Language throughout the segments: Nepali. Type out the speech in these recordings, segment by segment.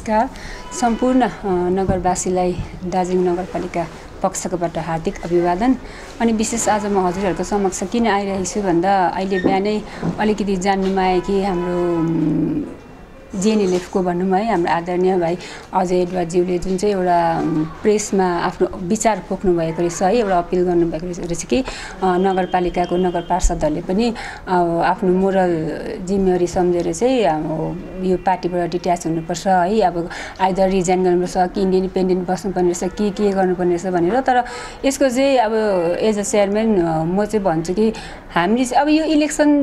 नमस्कार सम्पूर्ण नगरवासीलाई दार्जिलिङ नगरपालिका पक्षकोबाट हार्दिक अभिवादन। अनि विशेष आज म हजुरहरूको समक्ष किन आइरहेको छु भन्दा अहिले बिहानै अलिकति जान्नुमा आयो कि हाम्रो जिएनएलएफको भनौँ है हाम्रो आदरणीय भाइ अजय एडवाजज्यूले जुन चाहिँ एउटा प्रेसमा आफ्नो विचार पोख्नु भएको रहेछ है एउटा अपिल गर्नुभएको रहेछ कि नगरपालिकाको नगर पार्षदहरूले पनि आफ्नो मोरल जिम्मेवारी सम्झेर चाहिँ यो पार्टीबाट डिट्याच हुनुपर्छ है अब आइदर रिजाइन गर्नुपर्छ कि इन्डिपेन्डेन्ट बस्नुपर्ने रहेछ के के गर्नुपर्ने रहेछ भनेर। तर यसको चाहिँ अब एज अ चेयरम्यान म चाहिँ भन्छु कि हामीले अब यो इलेक्सन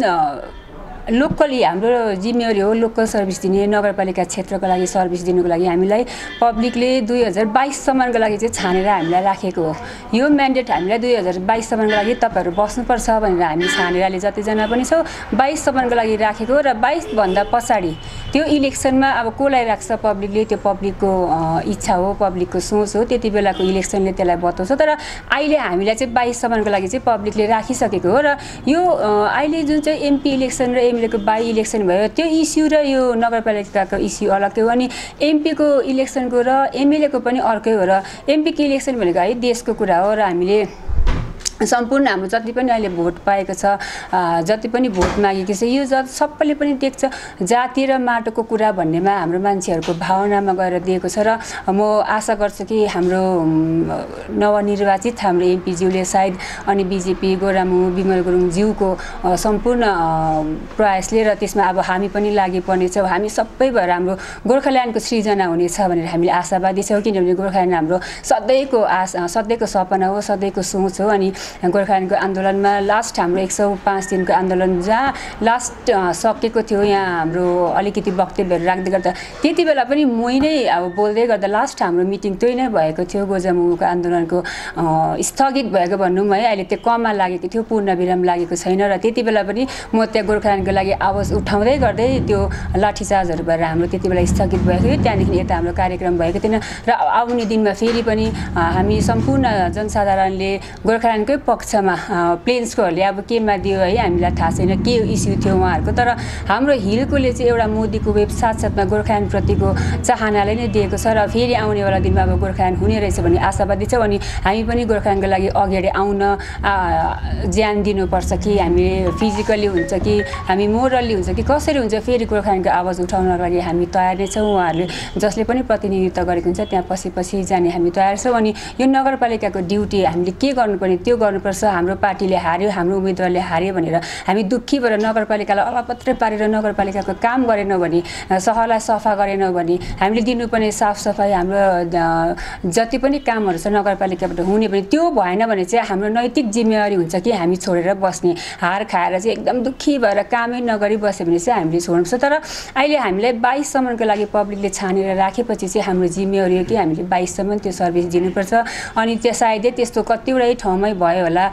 लोकली हाम्रो जिम्मेवारी हो लोकल सर्भिस दिने नगरपालिका क्षेत्रको लागि सर्भिस दिनुको लागि हामीलाई पब्लिकले दुई हजार बाइससम्मको लागि चाहिँ छानेर हामीलाई राखेको हो। यो म्यान्डेट हामीलाई दुई हजार बाइससम्मको लागि तपाईँहरू बस्नुपर्छ भनेर हामी छानेर अहिले जतिजना पनि छौँ बाइससम्मको लागि राखेको र बाइसभन्दा पछाडि त्यो इलेक्सनमा अब कसलाई राख्छ पब्लिकले? त्यो पब्लिकको इच्छा हो पब्लिकको सोच हो त्यति बेलाको इलेक्सनले त्यसलाई बताउँछ। तर अहिले हामीलाई चाहिँ बाइससम्मको लागि चाहिँ पब्लिकले राखिसकेको हो र यो अहिले जुन चाहिँ एमपी इलेक्सन र एमएलएको बाई इलेक्सन भयो। त्यो इस्यु र यो नगरपालिकाको इस्यु अलग्गै हो अनि एमपीको इलेक्सनको र एमएलएको पनि अर्कै हो र एमपीको इलेक्सन भनेको है देशको कुरा हो र हामीले सम्पूर्ण हाम्रो जति पनि अहिले भोट पाएको छ जति पनि भोट मागेको छ यो ज सबैले पनि देख्छ जाति र माटोको कुरा भन्नेमा हाम्रो मान्छेहरूको भावनामा गएर दिएको छ र म आशा गर्छु कि हाम्रो नवनिर्वाचित हाम्रो एमपीज्यूले सायद अनि बिजेपी गोरामु विमल गुरुङज्यूको सम्पूर्ण प्रयासले र त्यसमा अब हामी पनि लागि पर्नेछौँ हामी सबै भएर हाम्रो गोर्खाल्यान्डको सृजना हुनेछ भनेर हामीले आशावादी छौँ किनभने गोर्खाल्यान्ड हाम्रो सधैँको आश सधैँको सपना हो सधैँको सोच हो अनि गोर्खाल्यान्डको आन्दोलनमा लास्ट हाम्रो एक सौ पाँच दिनको आन्दोलन जहाँ लास्ट सकेको थियो यहाँ हाम्रो अलिकति वक्तव्यहरू राख्दै गर्दा। त्यति बेला पनि मै नै अब बोल्दै गर्दा लास्ट हाम्रो मिटिङ त्यही नै भएको थियो गोजामुको आन्दोलनको स्थगित भएको भनौँ है। अहिले त्यो कममा लागेको थियो पूर्ण विराम लागेको छैन र त्यति बेला पनि म त्यहाँ गोर्खाल्यान्डको लागि आवाज उठाउँदै गर्दै त्यो लाठीचार्जहरू भएर हाम्रो त्यति बेला स्थगित भएको थियो। त्यहाँदेखि यता हाम्रो कार्यक्रम भएको थिएन। र आउने दिनमा फेरि पनि हामी सम्पूर्ण जनसाधारणले गोर्खाल्यान्डकै पक्षमा प्लेन्सकोहरूले अब केमा दियो है हामीलाई थाहा छैन के इस्यु थियो उहाँहरूको। तर हाम्रो हिलकोले चाहिँ एउटा मोदीको वेब साथसाथमा गोर्खाल्यान्डप्रतिको चाहनाले नै दिएको छ र फेरि आउनेवाला दिनमा अब गोर्खाल्यान्ड हुने रहेछ भन्ने आशावादी छौँ अनि हामी पनि गोर्खाल्यान्डको लागि अगाडि आउन ज्यान दिनुपर्छ कि हामी फिजिकल्ली हुन्छ कि हामी मोरल्ली हुन्छ कि कसरी हुन्छ फेरि गोर्खाल्यान्डको आवाज उठाउनको लागि हामी तयार नै छौँ उहाँहरूले। जसले पनि प्रतिनिधित्व गरेको हुन्छ त्यहाँ पछि पछि जाने हामी तयार छौँ अनि यो नगरपालिकाको ड्युटी हामीले के गर्नुपर्ने त्यो गर्नुपर्छ हाम्रो पार्टीले हार्यो हाम्रो उम्मेदवारले हार्यो भनेर हामी दुःखी भएर नगरपालिकालाई अलपत्रै पारेर नगरपालिकाको काम गरेनौँ भने सहरलाई सफा गरेनौँ भने हामीले दिनुपर्ने साफसफाइ हाम्रो जति पनि कामहरू छ नगरपालिकाबाट हुने भने त्यो भएन भने चाहिँ हाम्रो नैतिक जिम्मेवारी हुन्छ कि हामी छोडेर बस्ने। हार खाएर चाहिँ एकदम दुःखी भएर कामै नगरी बस्यो भने चाहिँ हामीले छोड्नुपर्छ। तर अहिले हामीलाई बाइससम्मको लागि पब्लिकले छानेर राखेपछि चाहिँ हाम्रो जिम्मेवारी हो कि हामीले बाइससम्म त्यो सर्भिस दिनुपर्छ। अनि त्यो सायदै त्यस्तो कतिवटै ठाउँमै भयो भयो होला।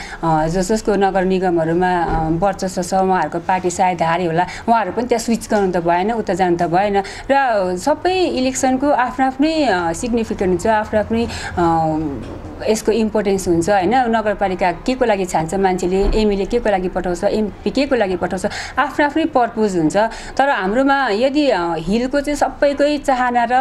जस जसको नगर निगमहरूमा वर्चस्व छ उहाँहरूको पार्टी सायद हार्यो होला। उहाँहरू पनि त्यहाँ स्विच गर्नु त भएन उता जानु त भएन। र सबै इलेक्सनको आफ्नो आफ्नै सिग्निफिकेन्ट हुन्छ आफ्नो आफ्नै यसको इम्पोर्टेन्स हुन्छ होइन? नगरपालिका के को लागि छान्छ मान्छेले? एमएलए के को लागि पठाउँछ? एमपी के को लागि पठाउँछ? आफ्नो आफ्नै पर्पोज हुन्छ। तर हाम्रोमा यदि हिलको चाहिँ सबैकै चाहना र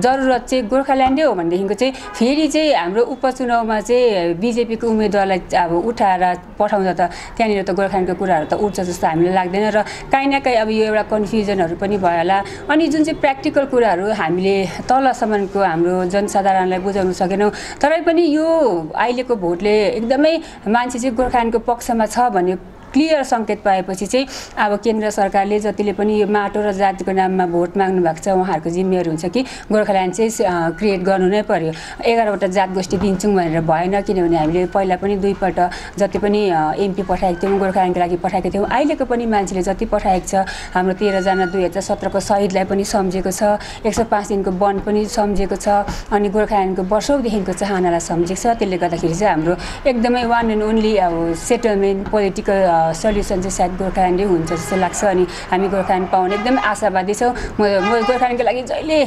जरुरत चाहिँ गोर्खाल्यान्डै हो भनेदेखिको चाहिँ फेरि चाहिँ हाम्रो उपचुनावमा चाहिँ बिजेपीको उम्मेदवारलाई अब उठाएर पठाउँदा त त्यहाँनिर त गोर्खाल्यान्डको कुराहरू त उठ्छ जस्तो हामीलाई लाग्दैन र काहीँ न काहीँ अब यो एउटा कन्फ्युजनहरू पनि भयो होला। अनि जुन चाहिँ प्र्याक्टिकल कुराहरू हामीले तलसम्मको हाम्रो जनसाधारणलाई बुझाउन सकेनौँ तरै पनि यो अहिलेको भोटले एकदमै मान्छे चाहिँ गोर्खाल्यान्डको पक्षमा छ भन्ने क्लियर सङ्केत पाएपछि चाहिँ अब केन्द्र सरकारले जतिले पनि यो माटो र जातिको नाममा भोट माग्नु भएको छ उहाँहरूको जिम्मेवारी हुन्छ कि गोर्खाल्यान्ड चाहिँ क्रिएट गर्नु नै पर्यो। एघारवटा जात गोष्ठी दिन्छौँ भनेर भएन किनभने हामीले पहिला पनि दुईपल्ट जति पनि एमपी पठाएको थियौँ गोर्खाल्यान्डको लागि पठाएको थियौँ अहिलेको पनि मान्छेले जति पठाएको छ हाम्रो तेह्रजना दुई हजार सत्रको शहीदलाई पनि सम्झेको छ एक सय पाँच दिनको बन्द पनि सम्झेको छ अनि गोर्खाल्यान्डको वर्षौँदेखिको चाहनालाई सम्झेको छ त्यसले गर्दाखेरि चाहिँ हाम्रो एकदमै वान एन्ड ओन्ली अब सेटलमेन्ट पोलिटिकल सल्युसन चाहिँ सायद गोर्खाल्यान्डै हुन्छ जस्तो लाग्छ अनि हामी गोर्खाल्यान्ड पाउने एकदमै आशावादी छौँ। म म गोर्खाल्यान्डको लागि जहिले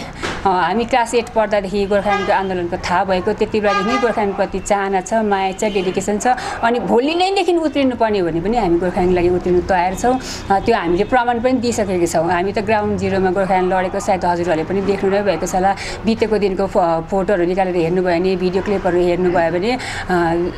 हामी क्लास एट पढ्दादेखि गोर्खाल्यान्डको आन्दोलनको थाहा भएको त्यति बेलादेखि गोर्खाल्यान्डप्रति चाहना छ माया छ डेडिकेसन छ अनि भोलि नैदेखि उत्रिनु पर्ने भने पनि हामी गोर्खाल्यान्डको लागि उत्रिनु तयार छौँ। त्यो हामीले प्रमाण पनि दिइसकेका छौँ। हामी त ग्राउन्ड जिरोमा गोर्खाल्यान्ड लडेको सायद हजुरहरूले पनि देख्नु नै भएको छ होला। बितेको दिनको फोटोहरू निकालेर हेर्नुभयो भने भिडियो क्लिपहरू हेर्नुभयो भने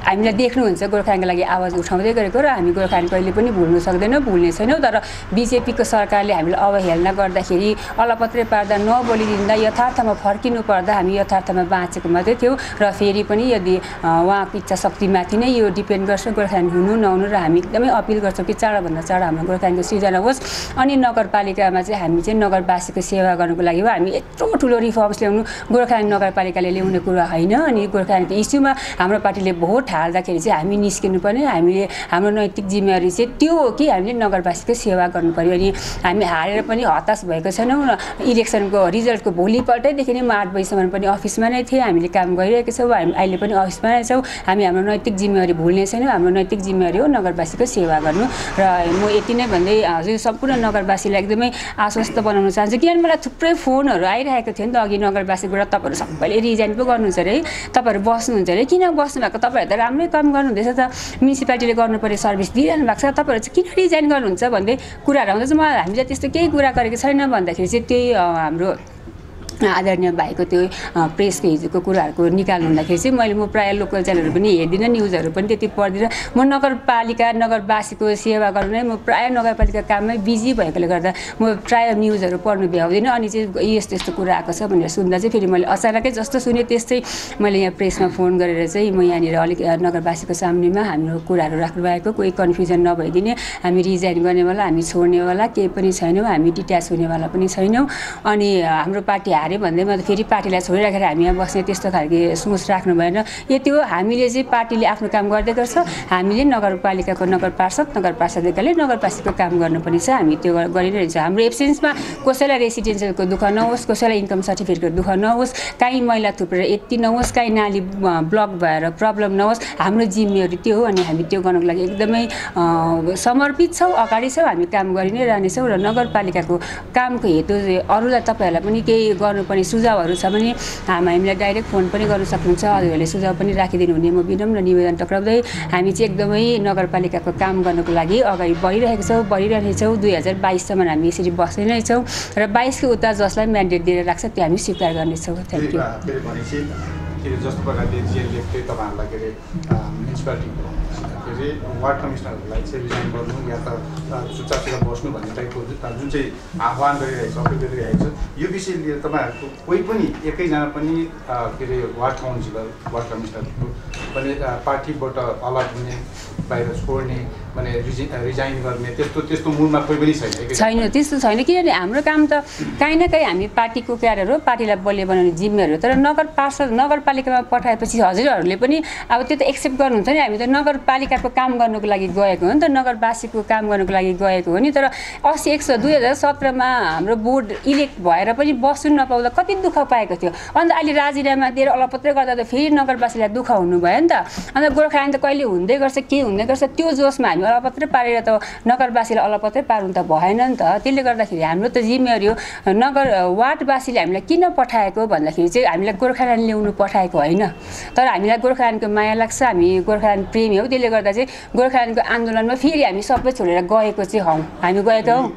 हामीलाई देख्नुहुन्छ गोर्खाल्यान्डको लागि आवाज उठाउँदै गरेको र हामी गोर्खाल्यान्ड कहिले पनि भुल्नु सक्दैनौँ भुल्ने छैनौँ। तर बिजेपीको सरकारले हामीलाई अवहेलना गर्दाखेरि अलपत्रै पार्दा नबोलिदिँदा यथार्थमा फर्किनु पर्दा हामी यथार्थमा बाँचेको मात्रै थियौँ। र फेरि पनि यदि उहाँको इच्छा शक्तिमाथि नै यो डिपेन्ड गर्छ गोर्खाल्यान्ड हुनु नहुनु र हामी एकदमै अपिल गर्छौँ कि चाँडोभन्दा चाँडो हाम्रो गोर्खाल्यान्डको सिर्जना होस्। अनि नगरपालिकामा चाहिँ हामी चाहिँ नगरवासीको सेवा गर्नुको लागि हो। हामी यत्रो ठुलो रिफर्म्स ल्याउनु गोर्खाल्यान्ड नगरपालिकाले ल्याउने कुरा होइन। अनि गोर्खाल्यान्डको इस्युमा हाम्रो पार्टीले भोट हाल्दाखेरि चाहिँ हामी निस्किनु पर्ने हामीले हाम्रो नैतिक जिम्मेवारी चाहिँ त्यो हो कि हामीले नगरवासीको सेवा गर्नु पऱ्यो अनि हामी हारेर पनि हताश भएको छैनौँ र इलेक्सनको रिजल्टको भोलिपल्टैदेखि नै म आठ बजीसम्म पनि अफिसमा नै थिएँ। हामीले काम गरिरहेको छौँ। हामी अहिले पनि अफिसमा नै छौँ। हामी हाम्रो नैतिक जिम्मेवारी भुल्ने छैनौँ। हाम्रो नैतिक जिम्मेवारी हो नगरवासीको सेवा गर्नु। र म यति नै भन्दै हजुर सम्पूर्ण नगरवासीलाई एकदमै आश्वस्त बनाउन चाहन्छु। किनभने मलाई थुप्रै फोनहरू आइरहेको थियो नि त। अघि नगरवासीबाट तपाईँहरू सबैले रिजाइन पो गर्नुहुन्छ अरे। तपाईँहरू बस्नुहुन्छ अरे। किन बस्नु भएको तपाईँहरू त राम्रै काम गर्नुहुँदैछ त। म्युनिसिपालिटीले गर्नुपर्ने सर्भिस। दिइरहनु भएको छ तपाईँहरू चाहिँ किन रिजाइन गर्नुहुन्छ भन्दै कुराहरू आउँदा चाहिँ मलाई हामीले त्यस्तो केही कुरा गरेको छैन भन्दाखेरि चाहिँ त्यही हाम्रो आदरणीय भाइको त्यो प्रेसको हिजोको कुराहरूको निकाल्नु हुँदाखेरि चाहिँ मैले म प्रायः लोकल च्यानलहरू पनि हेर्दिनँ न्युजहरू पनि त्यति पढ्दिनँ। म नगरपालिका नगरवासीको सेवा गर्नु नै म प्रायः नगरपालिका काममै बिजी भएकोले गर्दा म प्रायः न्युजहरू पढ्नु भ्याउँदिनँ। अनि चाहिँ यस्तो यस्तो कुरा आएको छ भनेर सुन्दा चाहिँ फेरि मैले अचानकै जस्तो सुनेँ त्यस्तै मैले यहाँ प्रेसमा फोन गरेर चाहिँ म यहाँनिर अलिक नगरवासीको सामनेमा हाम्रो कुराहरू राख्नु भएको कोही कन्फ्युजन नभइदिने हामी रिजाइन गर्नेवाला हामी छोड्नेवाला केही पनि छैनौँ हामी डिट्याच हुनेवाला पनि छैनौँ। अनि हाम्रो पार्टी हार भन्दै भन्दैमा फेरि पार्टीलाई छोडिराखेर हामी यहाँ बस्ने त्यस्तो खालको सोच राख्नु भएन। यति हो हामीले चाहिँ पार्टीले आफ्नो काम गर्दै गर्छ। हामीले नगरपालिकाको नगर पार्षद नगर पार्षदले नगरपालिकाको काम गर्नुपर्ने छ। हामी त्यो गरिरहेछ हाम्रो एब्सेन्समा कसैलाई रेसिडेन्सियलको दुःख नहोस् कसैलाई इन्कम सर्टिफिकेटको दुःख नहोस् काहीँ मैला थुप्रेर यति नहोस् काहीँ नाली ब्लक भएर प्रब्लम नहोस् हाम्रो जिम्मेवारी त्यो हो अनि हामी त्यो गर्नुको लागि एकदमै समर्पित छौँ अगाडि छौँ हामी काम गरि नै रहनेछौँ र नगरपालिकाको कामको हेतु अरूलाई तपाईँहरूलाई पनि केही गर्नु गर्नुपर्ने सुझावहरू छ भने हामीलाई डाइरेक्ट फोन पनि गर्न सक्नुहुन्छ। हजुरहरूले सुझाव पनि राखिदिनु हुने म विनम्र निवेदन टक्राउँदै हामी चाहिँ एकदमै नगरपालिकाको काम गर्नुको लागि अगाडि बढिरहेको छौँ बढिरहेछौँ दुई हजार बाइससम्म हामी यसरी बस्दै नै छौँ र बाइसको उता जसलाई म्यान्डेट दिएर राख्छ त्यो हामी स्वीकार गर्नेछौँ। थ्याङ्क यू तपाईँहरूलाई के अरे वार्ड कमिसनरहरूलाई चाहिँ रिजाइन गर्नु या त चुपचाप बस्नु भन्ने टाइपको जुन चाहिँ आह्वान गरिरहेको छ अपिल गरिरहेको छ। यो विषय लिएर तपाईँहरूको कोही पनि एकैजना पनि के अरे वार्ड काउन्सिलर वार्ड कमिसनरको पनि पार्टीबाट अलग हुने बाहिर छोड्ने माने रिजाइन गर्ने त्यस्तो त्यस्तो मूलमा कोही पनि छैन। छैन त्यस्तो छैन। किनभने हाम्रो काम त काहीँ न काहीँ हामी पार्टीको क्याडर हो पार्टीलाई बलियो बनाउने जिम्मेहरू तर नगर पार्षद नगरपालिकामा पठाएपछि हजुरहरूले पनि अब त्यो त एक्सेप्ट गर्नुहुन्छ नि हामी त नगरपालिकाको काम गर्नुको लागि गएको हो नि त नगरवासीको काम गर्नुको लागि गएको हो नि। तर अस्ति एक सय दुई हजार सत्रमा हाम्रो बोर्ड इलेक्ट भएर पनि बस्नु नपाउँदा कति दुःख पाएको थियो। अन्त अहिले राजीनामा दिएर अलपत्रै गर्दा त फेरि नगरवासीलाई दुःख हुनुभयो नि त। अन्त गोर्खाल्यान्ड त कहिले हुँदै गर्छ के हुँदै गर्छ त्यो जोसमा हामी अलपत्रै पारेर त नगरवासीलाई अलपत्रै पार्नु त भएन नि त। त्यसले गर्दाखेरि हाम्रो त जिम्मेवारी हो नगर वार्डवासीले हामीलाई किन पठाएको भन्दाखेरि चाहिँ हामीलाई गोर्खाल्यान्ड ल्याउनु पठाएको होइन। तर हामीलाई गोर्खाल्यान्डको माया लाग्छ हामी गोर्खाल्यान्ड प्रेमी हो। त्यसले गर्दा चाहिँ गोर्खाल्यान्डको आन्दोलनमा फेरि हामी सबै छोडेर गएको चाहिँ हौँ। हामी गएका हौँ।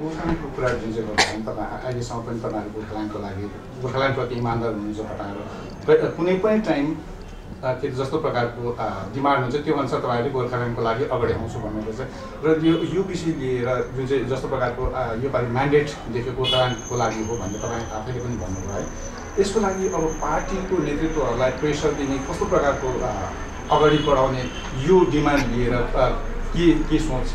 कुनै पनि टाइम के जस्तो प्रकारको डिमान्ड हुन्छ त्यो अनुसार तपाईँहरूले गोर्खाल्यान्डको लागि अगाडि आउँछु भन्नुहुँदैछ र यो यो विषय लिएर जुन चाहिँ जस्तो प्रकारको योपालि म्यान्डेट दिएको गोर्खाल्यान्डको लागि हो भन्ने तपाईँ आफैले पनि भन्नुभयो है। यसको लागि अब पार्टीको नेतृत्वहरूलाई प्रेसर दिने कस्तो प्रकारको अगाडि बढाउने यो डिमान्ड लिएर के के सोच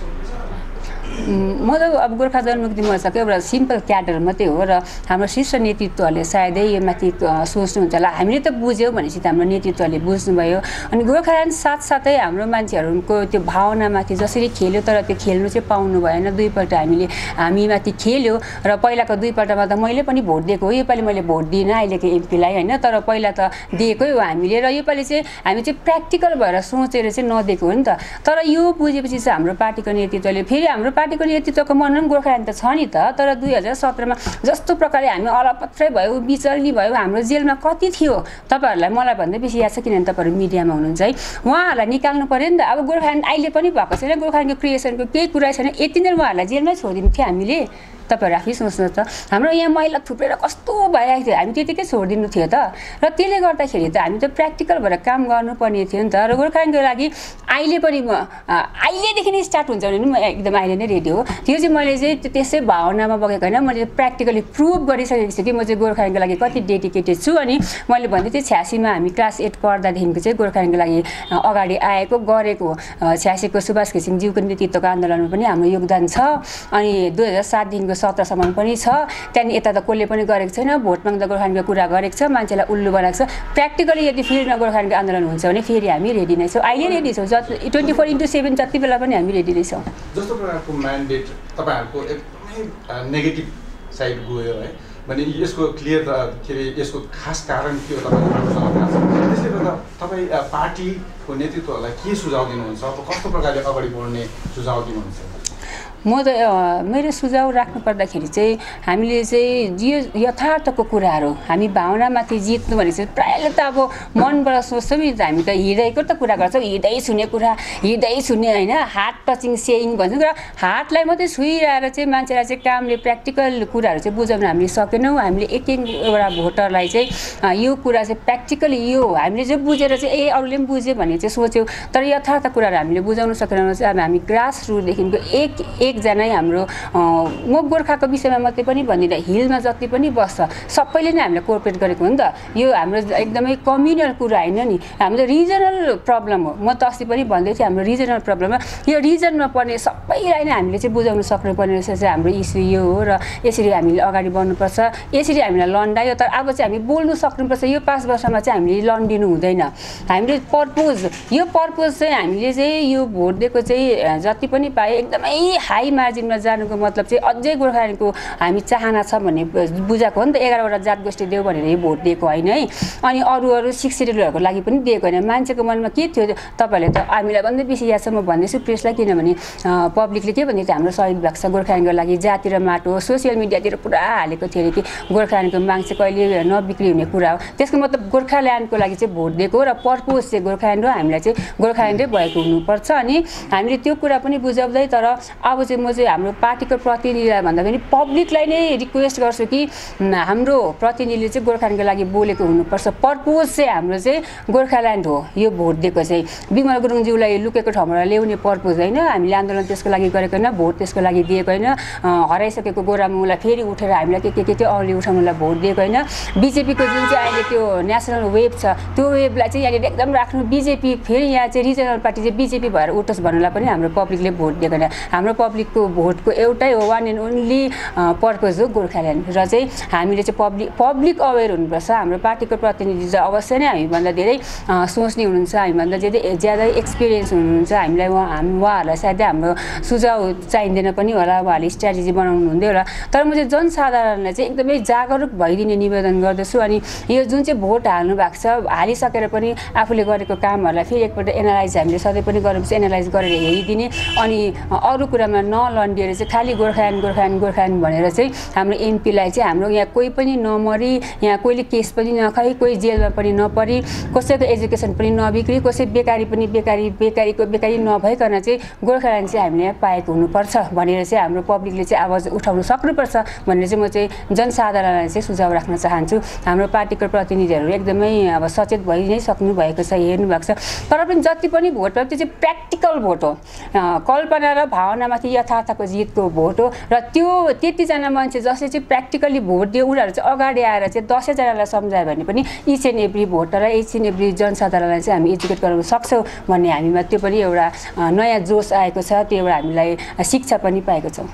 म त अब गोर्खा जनमुक्ति मोर्चाको एउटा सिम्पल क्याडर मात्रै हो र हाम्रो शीर्ष नेतृत्वहरूले सायदै यो माथि सोच्नुहुन्छ होला। हामीले त बुझ्यौँ भनेपछि त हाम्रो नेतृत्वले बुझ्नुभयो। अनि गोर्खाल्यान्ड साथसाथै हाम्रो मान्छेहरूको त्यो भावनामाथि जसरी खेल्यो तर त्यो खेल्नु चाहिँ पाउनु भएन। दुईपल्ट हामीले हामीमाथि खेल्यो र पहिलाको दुईपल्टमा त मैले पनि भोट दिएको हो। योपालि मैले भोट दिइनँ अहिलेको एमपीलाई होइन? तर पहिला त दिएकै हो हामीले र योपालि चाहिँ हामी चाहिँ प्र्याक्टिकल भएर सोचेर चाहिँ नदिएको हो नि त। तर यो बुझेपछि चाहिँ हाम्रो पार्टीको नेतृत्वले फेरि हाम्रो पार्टीको नेतृत्वको मनमा पनि गोर्खाल्यान्ड त छ नि त तर दुई हजार सत्रमा जस्तो प्रकारले हामी अलपत्रै भयो बिचल्नी भयो हाम्रो जेलमा कति थियो? तपाईँहरूलाई मलाई भन्दै बेसी याद छ किनभने तपाईँहरू मिडियामा हुनुहुन्छ है। उहाँहरूलाई निकाल्नु पऱ्यो नि त। अब गोर्खाल्यान्ड अहिले पनि भएको छैन। गोर्खाल्यान्डको क्रिएसनको केही कुरा छैन। यति नै उहाँहरूलाई जेलमै छोडिदिनु थियो हामीले। तपाईँहरू आफै सोच्नुहोस् त हाम्रो यहाँ महिला थुप्रेर कस्तो भइरहेको थियो हामी त्यतिकै छोडिदिनु थियो त। र त्यसले गर्दाखेरि त हामी त प्र्याक्टिकल भएर काम गर्नुपर्ने थियो नि त। र गोर्खाल्यान्डको लागि अहिले पनि म अहिलेदेखि नै स्टार्ट हुन्छ भने म एकदम अहिले नै रेडी हो। त्यो चाहिँ मैले चाहिँ त्यसै भावनामा बगेको होइन। मैले प्र्याक्टिकली प्रुभ गरिसकेको छु कि म चाहिँ गोर्खाल्यान्डको लागि कति डेडिकेटेड छु अनि मैले भन्दै थिएँ छ्यासीमा हामी क्लास एट पढ्दादेखिको चाहिँ गोर्खाल्यान्डको लागि अगाडि आएको गरेको छ्यासीको सुभाष घिसिङज्यूको नेतृत्वको आन्दोलनमा पनि हाम्रो योगदान छ। अनि दुई हजार सातदेखिको सत्रसम्म पनि छ। त्यहाँदेखि यता त कसले पनि गरेको छैन। भोट माग्दा गोर्खाल्यान्डको कुरा गरेको छ। मान्छेलाई उल्लु बनाएको छ। प्र्याक्टिकली यदि फिल्डमा गोर्खाल्यान्डको आन्दोलन हुन्छ भने फेरि हामी रेडी नै छौँ। अहिले रेडी छौँ। जति ट्वेन्टी फोर इन्टु सेभेन जति बेला पनि हामी रेडी नै छौँ। जस्तो प्रकारको म्यान्डेट तपाईँहरूको एकदमै नेगेटिभ साइड गयो है। भने यसको क्लियर के अरे यसको खास कारण के हो तपाईँको त्यसले गर्दा तपाईँ पार्टीको नेतृत्वहरूलाई के सुझाव दिनुहुन्छ? कस्तो प्रकारले अगाडि बढ्ने सुझाव दिनुहुन्छ? म त मेरो सुझाव राख्नु पर्दाखेरि चाहिँ हामीले चाहिँ यो यथार्थको कुराहरू हामी भावनामाथि जित्नु भने चाहिँ प्रायःले त अब मनबाट सोच्छौँ नि त हामी त हृदयको त कुरा गर्छौँ हृदय छुने कुरा हृदय छुने होइन हार्ट टचिङ सेयिङ भन्छौँ र हार्टलाई मात्रै छुइरहेर चाहिँ मान्छेलाई चाहिँ कामले प्र्याक्टिकल कुराहरू चाहिँ बुझाउन हामीले सकेनौँ। हामीले एक एकवटा भोटरलाई चाहिँ यो कुरा चाहिँ प्र्याक्टिकली यो हामीले चाहिँ बुझेर चाहिँ ए अरूले पनि बुझ्यो भन्ने चाहिँ सोच्यौँ। तर यथार्थ कुराहरू हामीले बुझाउन सकेनौँ चाहिँ अब हामी ग्रास रुटदेखिको एक एक एकजना हाम्रो म गोर्खाको विषयमा मात्रै पनि भन्दिनँ हिलमा जति पनि बस्छ सबैले नै हामीलाई कोअपरेट गरेको हो नि त। यो हाम्रो एकदमै कम्युनल कुरा होइन नि। हाम्रो रिजनल प्रब्लम हो। म त अस्ति पनि भन्दै थिएँ हाम्रो रिजनल प्रब्लम हो। यो रिजनमा पर्ने सबैलाई नै हामीले चाहिँ बुझाउनु सक्नुपर्ने रहेछ। चाहिँ हाम्रो इस्यु यो हो र यसरी हामीले अगाडि बढ्नुपर्छ। यसरी हामीलाई लन्डायो। तर अब चाहिँ हामी बोल्नु सक्नुपर्छ। यो पाँच वर्षमा चाहिँ हामीले लन्डिनु हुँदैन। हामीले पर्पोज यो पर्पोज चाहिँ हामीले चाहिँ यो भोट दिएको चाहिँ जति पनि पाए एकदमै हाई मार्जिनमा जानुको मतलब चाहिँ अझै गोर्खाल्यान्डको हामी चाहना छ भन्ने बुझाएको हो नि त एघारवटा जात गोष्ठी देऊ भनेर भोट दिएको होइन है। अनि अरू अरू सिक्स लागि पनि दिएको होइन। मान्छेको मनमा के थियो तपाईँहरूले त हामीलाई भन्दै बेसी याद छ म भन्दैछु प्रेसलाई किनभने पब्लिकले के भन्दै थियो हाम्रो सहयोग भएको छ गोर्खाल्यान्डको लागि जाति र माटो सोसियल मिडियातिर पुरा हालेको थियो अरे कि गोर्खाल्यान्डको माग चाहिँ कहिले नबिक्री हुने कुरा हो। त्यसको मतलब गोर्खाल्यान्डको लागि चाहिँ भोट दिएको र पर्पोज चाहिँ गोर्खाल्यान्ड हो हामीलाई चाहिँ गोर्खाल्यान्डै भएको हुनुपर्छ। अनि हामीले त्यो कुरा पनि बुझाउँदै तर अब चाहिँ म चाहिँ हाम्रो पार्टीको प्रतिनिधिलाई भन्दा पनि पब्लिकलाई नै रिक्वेस्ट गर्छु कि हाम्रो प्रतिनिधिले चाहिँ गोर्खाल्यान्डको लागि बोलेको हुनुपर्छ। पर्पोज चाहिँ हाम्रो चाहिँ गोर्खाल्यान्ड हो यो भोट दिएको चाहिँ। विमल गुरुङज्यूलाई लुकेको ठाउँबाट ल्याउने पर्पोज होइन। हामीले आन्दोलन त्यसको लागि गरेको होइन भोट त्यसको लागि दिएको होइन। हराइसकेको गोरामुलाई फेरि उठेर हामीलाई के के के त्यो उठाउनुलाई भोट दिएको होइन। बिजेपीको जुन चाहिँ अहिले त्यो नेसनल वेब छ त्यो वेबलाई चाहिँ यहाँनिर एकदम राख्नु बिजेपी फेरि यहाँ चाहिँ रिजनल पार्टी चाहिँ बिजेपी भएर उठोस् भन्नुलाई पनि हाम्रो पब्लिकले भोट दिएको होइन। हाम्रो पब्लिकको भोटको एउटै हो वान एन्ड ओन्ली पर्पज हो गोर्खाल्यान्ड। र चाहिँ हामीले चाहिँ पब्लिक पब्लिक अवेर हुनुपर्छ। हाम्रो पार्टीको प्रतिनिधि चाहिँ अवश्य नै हामीभन्दा धेरै सोच्ने हुनुहुन्छ। हामीभन्दा धेरै ज्यादा एक्सपिरियन्स हुनुहुन्छ। हामीलाई उहाँ हामी उहाँहरूलाई सायदै हाम्रो सुझाव चाहिँदैन पनि होला। उहाँहरूले स्ट्राटेजी बनाउनु हुँदै होला। तर म चाहिँ जनसाधारणलाई चाहिँ एकदमै जागरुक भइदिने निवेदन गर्दछु। अनि यो जुन चाहिँ भोट हाल्नु भएको छ हालिसकेर पनि आफूले गरेको कामहरूलाई फेरि एकपल्ट एनालाइज हामीले सधैँ पनि गरेपछि एनालाइज गरेर हेरिदिने। अनि अरू कुरामा नलन्डिएर चाहिँ खालि गोर्खाल्यान्ड गोर्खाल्यान्ड गोर्खाल्यान्ड भनेर चाहिँ हाम्रो एमपीलाई चाहिँ हाम्रो यहाँ कोही पनि नमरी यहाँ कोहीले केस पनि नखाइ कोही जेलमा पनि नपरी कसैको एजुकेसन पनि नबिग्री कसै बेकारी पनि बेकारी बेकारीको बेकारी नभइकन चाहिँ गोर्खाल्यान्ड चाहिँ हामीले पाएको हुनुपर्छ भनेर चाहिँ हाम्रो पब्लिकले चाहिँ आवाज उठाउनु सक्नुपर्छ भनेर चाहिँ म चाहिँ जनसाधारणलाई चाहिँ सुझाव राख्न चाहन्छु। हाम्रो पार्टीको प्रतिनिधिहरू एकदमै अब सचेत भइ नै सक्नु भएको छ हेर्नु भएको छ। तर पनि जति पनि भोट भयो त्यो चाहिँ प्र्याक्टिकल भोट हो। कल्पना र भावनामाथि यथार्थको जितको भोट हो र त्यो त्यतिजना मान्छे जसले चाहिँ प्र्याक्टिकली भोट दियो उनीहरू चाहिँ अगाडि आएर चाहिँ दसैँजनालाई सम्झायो भने पनि इच एन्ड एभ्री भोटरलाई इच एन्ड एभ्री जनसाधारणलाई चाहिँ हामी एजुकेट गराउन सक्छौँ भन्ने हामीमा त्यो पनि एउटा नयाँ जोस आएको छ त्यो एउटा हामीलाई शिक्षा पनि पाएको छौँ।